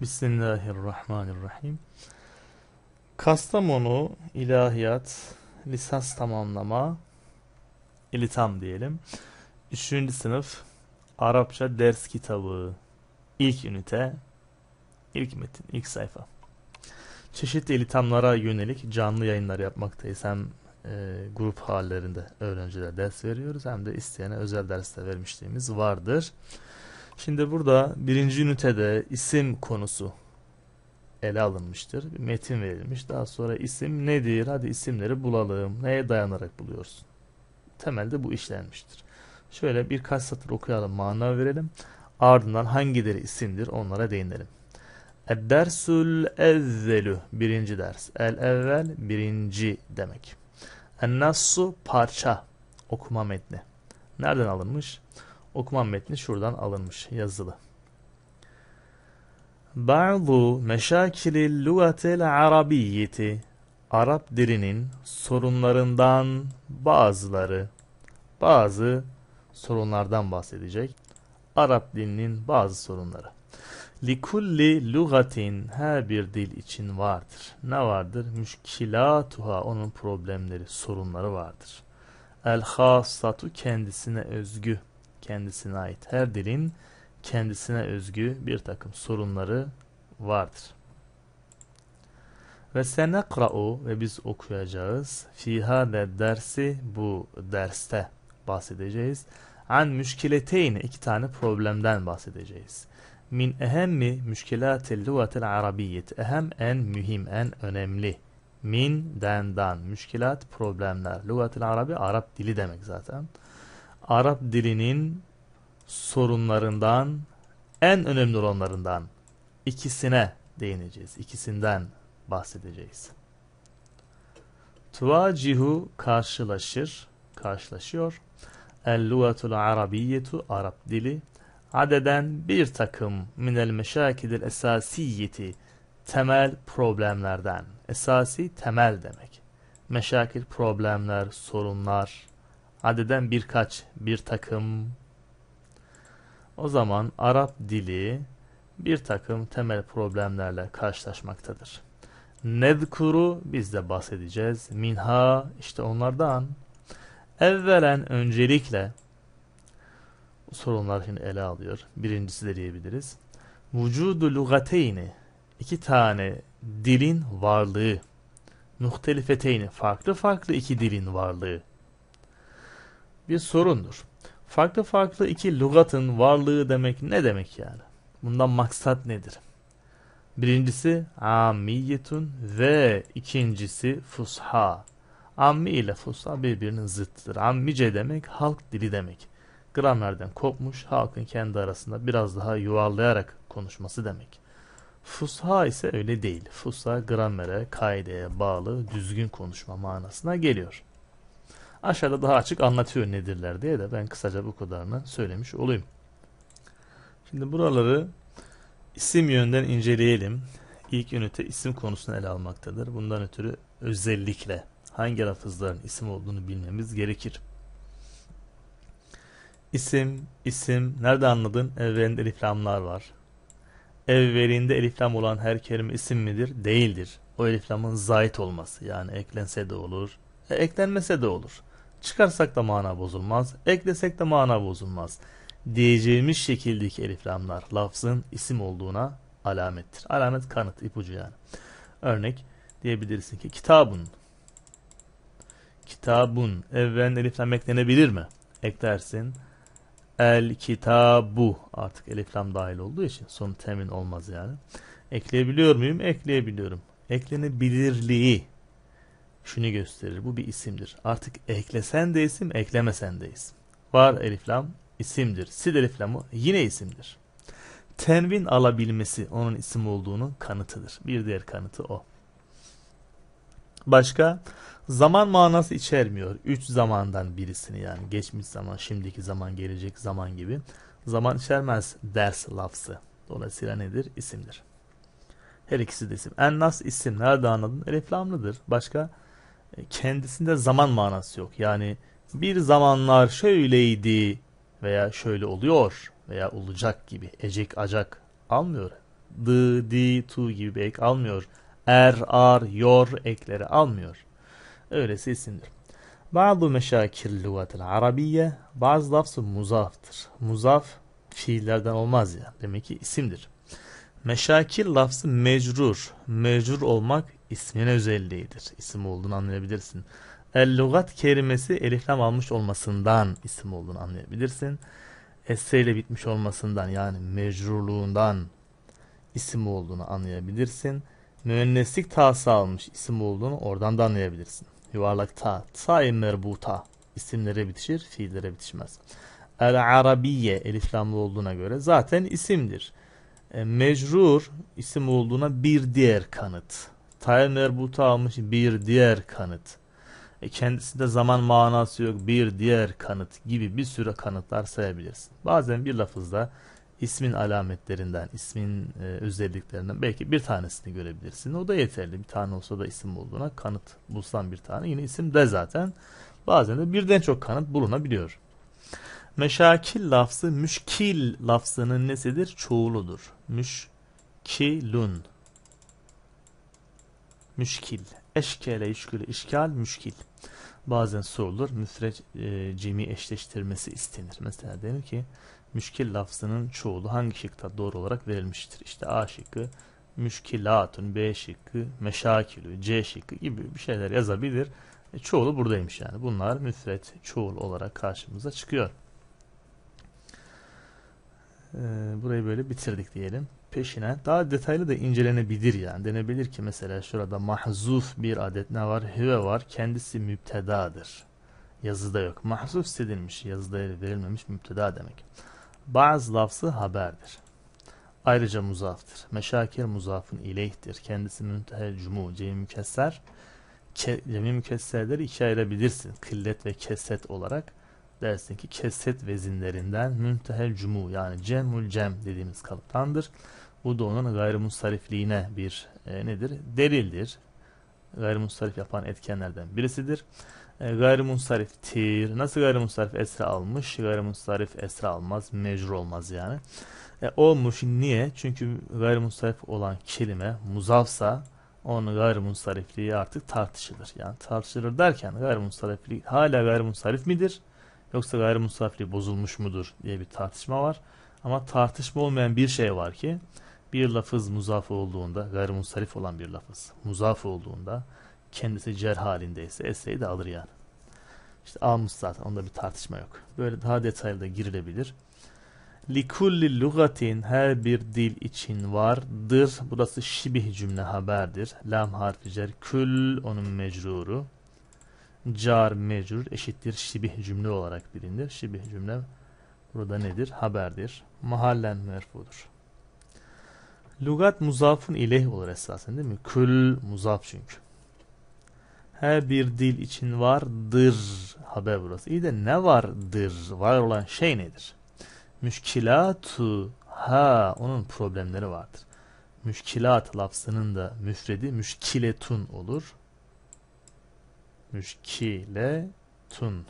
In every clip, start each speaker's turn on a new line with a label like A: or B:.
A: Bismillahirrahmanirrahim. Kastamonu İlahiyat Lisans Tamamlama İlitam diyelim. Üçüncü sınıf Arapça ders kitabı. İlk ünite, ilk metin, ilk sayfa. Çeşitli ilitamlara yönelik canlı yayınlar yapmaktayız. Hem e, grup hallerinde öğrenciler ders veriyoruz hem de isteyene özel derste vermişliğimiz vardır. Şimdi burada birinci ünitede isim konusu ele alınmıştır. Bir metin verilmiş. Daha sonra isim nedir? Hadi isimleri bulalım. Neye dayanarak buluyorsun? Temelde bu işlenmiştir. Şöyle birkaç satır okuyalım, mana verelim. Ardından hangileri isimdir onlara değinelim. Ed-dersul evvelü birinci ders. El evvel birinci demek. En-nassu parça okuma metni. Nereden alınmış? Okuma metni şuradan alınmış yazılı. Bazı meşakilil lugatil arabiyyeti Arap dilinin sorunlarından bazıları bazı sorunlardan bahsedecek. Arap dilinin bazı sorunları. Likulli lugatin her bir dil için vardır. Ne vardır? Müşkilatuha onun problemleri, sorunları vardır. El hassatu kendisine özgü, kendisine ait. Her dilin kendisine özgü bir takım sorunları vardır. Ve senekra'u ve biz okuyacağız. Fi hâde dersi bu derste bahsedeceğiz. An müşkileteyni iki tane problemden bahsedeceğiz. Min ehemmi müşkilatil lugatil arabiyyet. Ehem en mühim, en önemli. Min dendan. Müşkilat problemler. Lugatil arabi Arap dili demek zaten. Arap dilinin sorunlarından en önemli olanlarından ikisine değineceğiz. İkisinden bahsedeceğiz. Tuvacihu karşılaşır, karşılaşıyor. El-lugatul arabiyyetu Arap dili adeden bir takım minel meşakidil esasiyeti temel problemlerden. Esasi temel demek. Meşakil problemler, sorunlar. Adeden birkaç, bir takım. O zaman Arap dili bir takım temel problemlerle karşılaşmaktadır. Nedkuru biz de bahsedeceğiz. Minha işte onlardan. Evvelen öncelikle sorunlar şimdi ele alıyor. Birincisi de diyebiliriz. Vücudu lugateyni iki tane dilin varlığı. Muhtelifeteyni farklı farklı iki dilin varlığı. Bir sorundur. Farklı farklı iki lugatın varlığı demek ne demek yani? Bundan maksat nedir? Birincisi amiyetun ve ikincisi fusha. Ammi ile fusha birbirinin zıttıdır. Ammice demek halk dili demek. Gramerden kopmuş halkın kendi arasında biraz daha yuvarlayarak konuşması demek. Fusha ise öyle değil. Fusha gramere, kaideye bağlı düzgün konuşma manasına geliyor. Aşağıda daha açık anlatıyor nedirler diye de ben kısaca bu kadarını söylemiş olayım. Şimdi buraları isim yönden inceleyelim. İlk ünite isim konusunu ele almaktadır. Bundan ötürü özellikle hangi lafızların isim olduğunu bilmemiz gerekir. İsim, isim, nerede anladın? Evvelinde eliflamlar var. Evvelinde eliflam olan her kelime isim midir? Değildir. O eliflamın zait olması yani eklense de olur, e, eklenmese de olur. Çıkarsak da mana bozulmaz, eklesek de mana bozulmaz. Diyeceğimiz şekildeki eliflamlar lafzın isim olduğuna alamettir. Alamet kanıt, ipucu yani. Örnek diyebilirsin ki kitabun. Kitabun. Evven eliflam eklenebilir mi? Eklersin. El kitabu. Artık eliflam dahil olduğu için sonu temin olmaz yani. Ekleyebiliyor muyum? Ekleyebiliyorum. Eklenebilirliği şunu gösterir. Bu bir isimdir. Artık eklesen de isim, eklemesen de isim. Var eliflam isimdir. Sil eliflamı yine isimdir. Tenvin alabilmesi onun isim olduğunu kanıtıdır. Bir diğer kanıtı o. Başka zaman manası içermiyor. Üç zamandan birisini yani geçmiş zaman, şimdiki zaman, gelecek zaman gibi. Zaman içermez ders lafzı. Dolayısıyla nedir? İsimdir. Her ikisi de isim. Ennas isim. Nerede anladın? Eliflamlıdır. Başka kendisinde zaman manası yok. Yani bir zamanlar şöyleydi veya şöyle oluyor veya olacak gibi ecek acak almıyor. dı, di, tu gibi bir ek almıyor. Er, ar, yor ekleri almıyor. Öylesi isimdir. Bazı meşakil lügatil arabiye bazı lafzı muzaftır. Muzaf fiillerden olmaz ya. Demek ki isimdir. Meşakil lafzı mecrur. Mecrur olmak ismin özelliğidir. İsim olduğunu anlayabilirsin. El-lugat kelimesi eliflam almış olmasından isim olduğunu anlayabilirsin. Esse ile bitmiş olmasından yani mecrurluğundan isim olduğunu anlayabilirsin. Müenneslik tası almış isim olduğunu oradan da anlayabilirsin. Yuvarlak ta, ta merbuta isimlere bitişir, fiillere bitişmez. El-arabiye eliflamlı olduğuna göre zaten isimdir. E, mecrur isim olduğuna bir diğer kanıt. Ta merbuta almış bir diğer kanıt. E, kendisinde zaman manası yok bir diğer kanıt gibi bir sürü kanıtlar sayabilirsin. Bazen bir lafızda ismin alametlerinden, ismin e, özelliklerinden belki bir tanesini görebilirsin. O da yeterli. Bir tane olsa da isim olduğuna kanıt bulsan bir tane yine isim de zaten. Bazen de birden çok kanıt bulunabiliyor. Meşakil lafzı müşkil lafzının nesidir? Çoğuludur. Müşkilun. Müşkil. Eşkele, işkül, işkal, müşkil. Bazen sorulur. Müfreç e, cemi eşleştirmesi istenir. Mesela denir ki müşkil lafzının çoğulu hangi şıkta doğru olarak verilmiştir? İşte A şıkkı müşkilatun, B şıkkı meşakilü, C şıkkı gibi bir şeyler yazabilir. E, çoğulu buradaymış yani. Bunlar müfret, çoğul olarak karşımıza çıkıyor. E, burayı böyle bitirdik diyelim. Peşine daha detaylı da incelenebilir yani. Denebilir ki mesela şurada mahzuf bir adet ne var? Hüve var. Kendisi müptedadır. Yazıda yok. Mahzuf istedilmiş. Yazıda verilmemiş müpteda demek. Bazı lafzı haberdir. Ayrıca muzaftır. Meşakir muzafın ileyhtir. Kendisi müntehel cumu, cemi mükesser. Ke, cemi mükesserleri ikiye ayırabilirsin. Kıllet ve keset olarak. Dersin ki keset vezinlerinden müntehel cumu yani cemul cem dediğimiz kalıptandır. Bu da onun gayrimustarifliğine bir e, nedir? Delildir. Gayrimustarif yapan etkenlerden birisidir. E, gayrimustariftir. Nasıl gayrimustarif esra almış? Gayrimustarif esra almaz. Mecrur olmaz yani. E, olmuş. Niye? Çünkü gayrimustarif olan kelime muzafsa onun gayrimustarifliği artık tartışılır. Yani tartışılır derken gayrimustarifliği hala gayrimustarif midir? Yoksa gayrimustarifliği bozulmuş mudur diye bir tartışma var. Ama tartışma olmayan bir şey var ki bir lafız muzaf olduğunda gayrimustarif olan bir lafız muzaf olduğunda kendisi cer halindeyse esreyi de alır yani. İşte almış zaten onda bir tartışma yok. Böyle daha detaylı da girilebilir. Likulli lugatin her bir dil için vardır. Burası şibih cümle haberdir. Lam harfi cer. Kül onun mecruru. Car mecrur eşittir şibih cümle olarak bilinir. Şibih cümle burada nedir? Haberdir. Mahallen merfudur. Lugat muzafın ileyh olur esasen değil mi? Kül muzaf çünkü. Her bir dil için vardır haber burası. İyi de ne vardır? Var olan şey nedir? Müşkilatu ha onun problemleri vardır. Müşkilat lafzının da müfredi müşkiletun olur. Müşkiletun.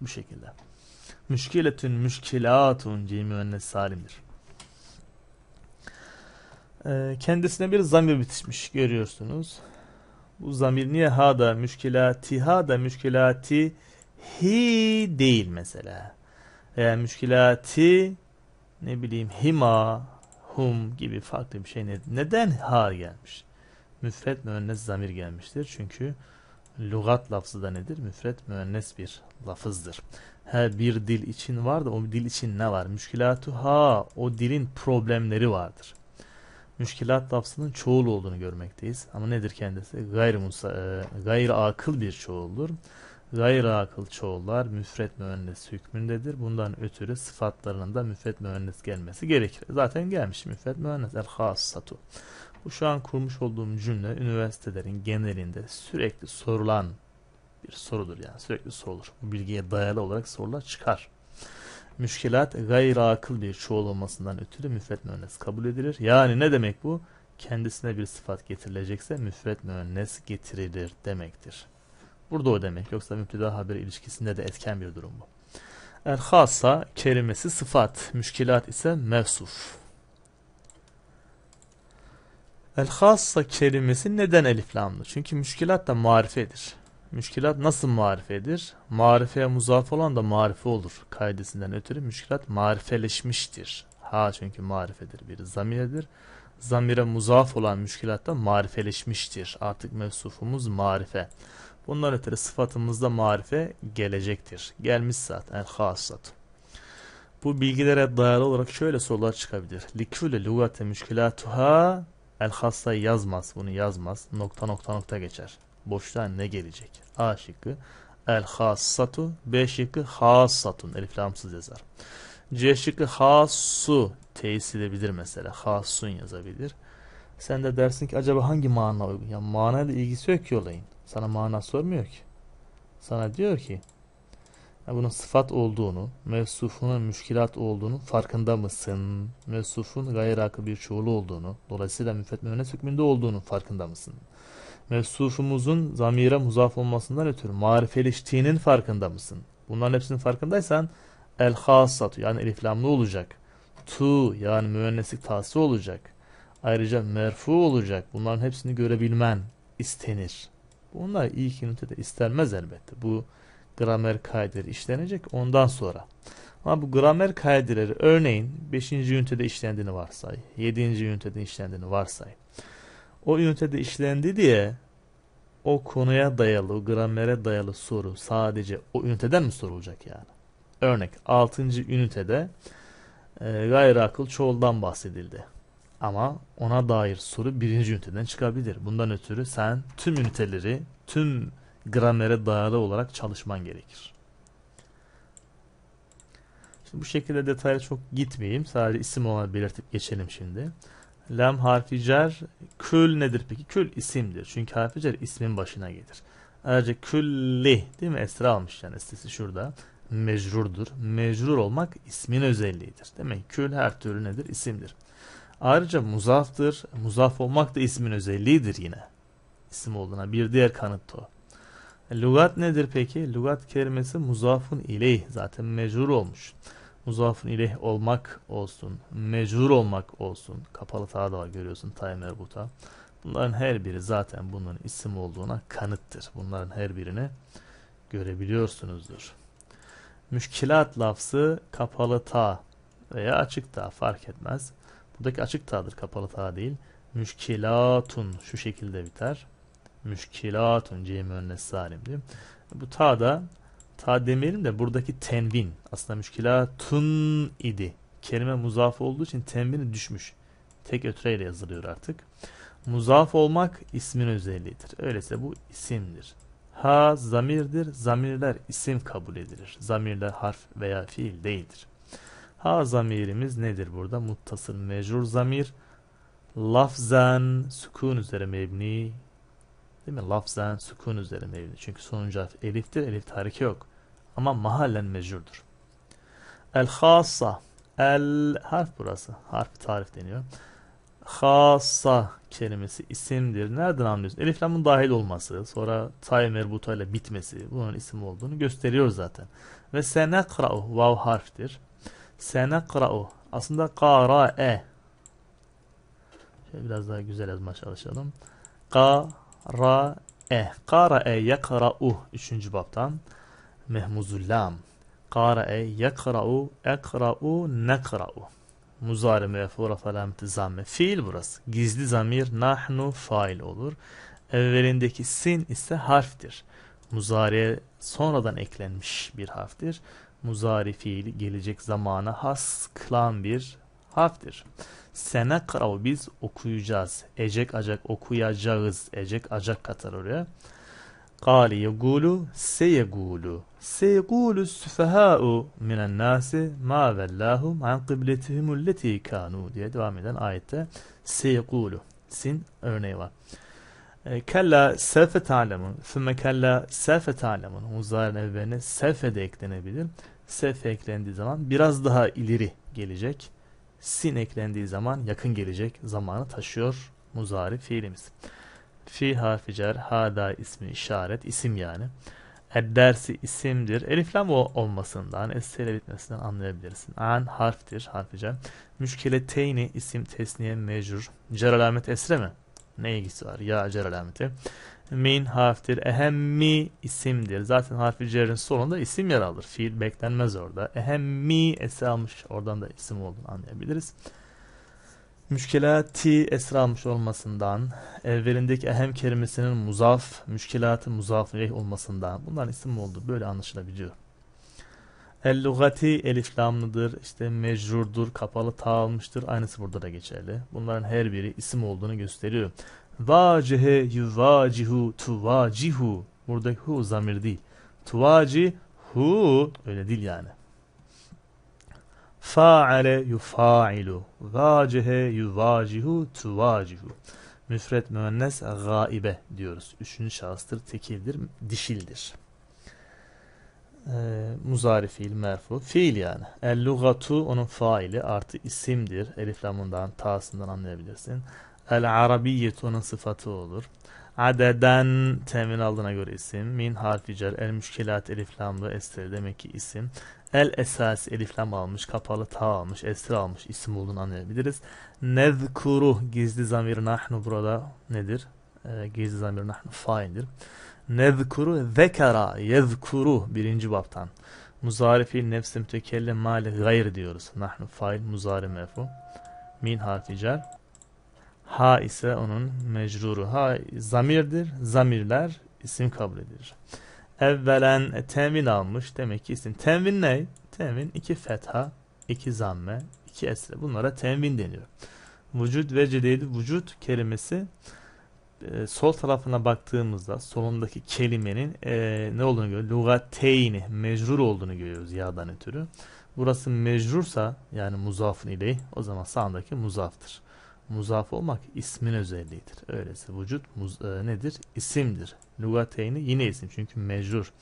A: Bu şekilde. Müşkiletün müşkilatun cemi müennes salimdir. Ee, kendisine bir zamir bitişmiş görüyorsunuz. Bu zamir niye ha da müşkilati ha da müşkilati hi değil mesela. Veya müşkilati ne bileyim hima hum gibi farklı bir şey. Neden ha gelmiş? Müfret müennes zamir gelmiştir. Çünkü lugat lafzı da nedir? Müfret müennes bir lafızdır. Her bir dil için var da o dil için ne var? Müşkilatu ha o dilin problemleri vardır. Müşkilat lafzının çoğul olduğunu görmekteyiz. Ama nedir kendisi? Gayri, musa, e, gayri akıl bir çoğuldur. Gayri akıl çoğullar müfret müennes hükmündedir. Bundan ötürü sıfatlarının da müfret müennes gelmesi gerekir. Zaten gelmiş müfret müennes el hassatu. Bu şu an kurmuş olduğum cümle üniversitelerin genelinde sürekli sorulan bir sorudur yani sürekli sorulur. Bu bilgiye dayalı olarak sorular çıkar. Müşkilat gayri akıl bir çoğul olmasından ötürü müfret müennes kabul edilir. Yani ne demek bu? Kendisine bir sıfat getirilecekse müfret müennes getirilir demektir. Burada o demek. Yoksa müpteda haber ilişkisinde de etken bir durum bu. El hassa kelimesi sıfat, müşkilat ise mevsuf. El hassa kelimesi neden eliflamlı? Çünkü müşkilat da marifedir. Müşkilat nasıl marifedir? Marifeye muzaf olan da marife olur. Kaidesinden ötürü müşkilat marifeleşmiştir. Ha çünkü marifedir bir zamirdir. Zamire muzaf olan müşkilat da marifeleşmiştir. Artık mevsufumuz marife. Bundan ötürü sıfatımızda marife gelecektir. Gelmiş zaten el hasat. Bu bilgilere dayalı olarak şöyle sorular çıkabilir. Likülü lügate müşkilatuha el hassa yazmaz. Bunu yazmaz. Nokta nokta nokta geçer. Boşluğa ne gelecek? A şıkkı el hassatu. B şıkkı hassatun. Elif lamsız yazar. C şıkkı hassu. Teis edebilir mesela. Hassun yazabilir. Sen de dersin ki acaba hangi mana uygun? Ya manayla ilgisi yok ki olayın. Sana mana sormuyor ki. Sana diyor ki ya bunun sıfat olduğunu, mevsufunun müşkilat olduğunu farkında mısın? Mevsufun gayr akı bir çoğulu olduğunu, dolayısıyla müfet mühennes hükmünde olduğunu farkında mısın? Mevsufumuzun zamire muzaf olmasından ötürü marifeleştiğinin farkında mısın? Bunların hepsinin farkındaysan el hasatu yani eliflamlı olacak. Tu yani müenneslik tası olacak. Ayrıca merfu olacak. Bunların hepsini görebilmen istenir. Bunlar ilk ünitede istenmez elbette. Bu gramer kaideleri işlenecek ondan sonra. Ama bu gramer kaideleri örneğin 5. ünitede işlendiğini varsay, 7. ünitede işlendiğini varsay. O ünitede işlendi diye o konuya dayalı, o gramere dayalı soru sadece o üniteden mi sorulacak yani? Örnek 6. ünitede e, gayri akıl çoğuldan bahsedildi. Ama ona dair soru birinci üniteden çıkabilir. Bundan ötürü sen tüm üniteleri, tüm gramere dayalı olarak çalışman gerekir. Şimdi bu şekilde detaya çok gitmeyeyim. Sadece isim olarak belirtip geçelim şimdi. Lam harfi cer, kül nedir peki? Kül isimdir. Çünkü harfi cer ismin başına gelir. Ayrıca külli değil mi? Esra almış yani estesi şurada. Mecrurdur. Mecrur olmak ismin özelliğidir. Demek ki kül her türlü nedir? İsimdir. Ayrıca muzaftır. Muzaf olmak da ismin özelliğidir yine. İsim olduğuna bir diğer kanıt o. Lugat nedir peki? Lugat kelimesi muzafun ileyh. Zaten mecrur olmuş. Muzafun ileyh olmak olsun. Mecrur olmak olsun. Kapalı ta da var görüyorsun. Tay merbuta. Bunların her biri zaten bunun isim olduğuna kanıttır. Bunların her birini görebiliyorsunuzdur. Müşkilat lafzı kapalı ta veya açık ta fark etmez. Buradaki açık ta'dır kapalı ta değil. Müşkilatun şu şekilde biter. Müşkilatun cemi önüne salim değil mi? Bu ta da ta demeyelim de buradaki tenvin aslında müşkilatun idi. Kelime muzaf olduğu için tenvini düşmüş. Tek ötreyle yazılıyor artık. Muzaf olmak ismin özelliğidir. Öyleyse bu isimdir. Ha zamirdir. Zamirler isim kabul edilir. Zamirler harf veya fiil değildir. Ha zamirimiz nedir burada? Muttasıl mecrur zamir. Lafzen sükun üzere mebni. Değil mi? Lafzen sükun üzere mebni. Çünkü sonuncu harf eliftir. Elif tariki yok. Ama mahallen mecrurdur. El hassa. El harf burası. Harf tarif deniyor. Hassa kelimesi isimdir. Nereden anlıyorsun? Elif lamın dahil olması, sonra tay merbutayla bitmesi bunun isim olduğunu gösteriyor zaten. Ve senekra'u vav harftir. Senekra'u aslında qara'e Şöyle biraz daha güzel yazmaya çalışalım. Qara'e Qara'e yakra'u Üçüncü babtan Mehmuzul lam Qara'e yakra'u ekra'u nekra'u Muzari mefura falameti zamme. Fiil burası. Gizli zamir nahnu fail olur. Evvelindeki sin ise harftir. Muzariye sonradan eklenmiş bir harftir. Muzari fiili gelecek zamana has kılan bir harftir. Senekrav biz okuyacağız. Ecek acak okuyacağız. Ecek acak katar oraya. Kâli yegûlu seyegûlu. Seyegûlu süfehâ'u minen nâsi mâ vellâhum an kıbletihimulletî kânû diye devam eden ayette seyegûlu. Sin örneği var. E, kella sefe talemun. Fümme kella sefe talemun. Muzdarın evveline sefe de eklenebilir. Sefe eklendiği zaman biraz daha ileri gelecek. Sin eklendiği zaman yakın gelecek zamanı taşıyor muzari fiilimiz. Fi harfi cer, hada ismi işaret, isim yani. Dersi isimdir. Elif lam olmasından, es ile bitmesinden anlayabilirsin. An harftir, harfice. Müşkeleteyni isim tesniye mecrur. Cer alamet esre mi? Ne ilgisi var? Ya cer alameti. Min harftir. Ehemmi isimdir. Zaten harfi cerrin sonunda isim yer alır. Fiil beklenmez orada. Ehemmi esi almış. Oradan da isim olduğunu anlayabiliriz. Müşkelati esra almış olmasından, evvelindeki ehem kelimesinin muzaf, müşkelatı muzaf olmasından bunların isim oldu. Böyle anlaşılabiliyor. El-lugati eliflamlıdır, işte mecrurdur, kapalı ta almıştır. Aynısı burada da geçerli. Bunların her biri isim olduğunu gösteriyor. Vacihe yuvacihu tuvacihu. Buradaki hu zamir değil. Tuvacihu öyle değil yani. Fa'ale yufa'ilu. Vacihe yuvacihu tuvacihu. Müfret müennes gaibe diyoruz. Üçüncü şahıstır, tekildir, dişildir. Ee, muzari fiil merfu. Fiil yani. El lugatu onun faili artı isimdir. Elif lamından, ta'sından anlayabilirsin. El arabiyyetu onun sıfatı olur. Adeden temin aldığına göre isim. Min harfi cer. El müşkilat elif lamlı estir demek ki isim. El esas elif lam almış, kapalı ta almış, esir almış isim olduğunu anlayabiliriz. Nezkuru gizli zamir nahnu burada nedir? E, gizli zamir nahnu faildir. Nezkuru zekara yezkuru birinci baptan. Muzari fiil nefsi mütekellim mali gayr diyoruz. Nahnu fail muzari mefu. Min harfi cer. Ha ise onun mecruru. Ha zamirdir. Zamirler isim kabul edilir. Evvelen temin almış. Demek ki isim. Tenvin ne? Tenvin iki fetha, iki zamme, iki esre. Bunlara tenvin deniyor. Vücut ve cedeydi. Vücut kelimesi e, sol tarafına baktığımızda solundaki kelimenin e, ne olduğunu görüyoruz. Lugateyni mecrur olduğunu görüyoruz yağdan ötürü. Burası mecrursa yani muzafın ile o zaman sağındaki muzaftır. Muzaf olmak ismin özelliğidir. Öyleyse vücut muz, e, nedir? İsimdir. Lugateyni yine isim çünkü mecrur.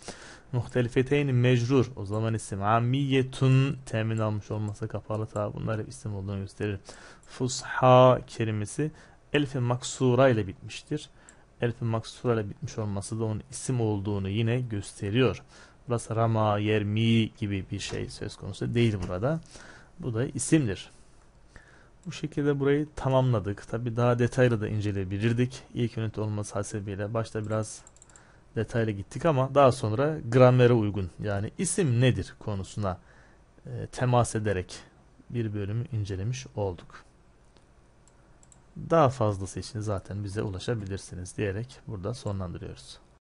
A: Muhtelifeteyni mecrur. O zaman isim. Amiyetun temin almış olması kapalı ta bunlar hep isim olduğunu gösterir. Fusha kelimesi elif-i maksura ile bitmiştir. Elif-i maksura ile bitmiş olması da onun isim olduğunu yine gösteriyor. Burası rama, yermi gibi bir şey söz konusu değil burada. Bu da isimdir. Bu şekilde burayı tamamladık. Tabi daha detaylı da inceleyebilirdik. İlk ünite olması hasebiyle başta biraz detaylı gittik ama daha sonra gramere uygun yani isim nedir konusuna e, temas ederek bir bölümü incelemiş olduk. Daha fazlası için zaten bize ulaşabilirsiniz diyerek burada sonlandırıyoruz.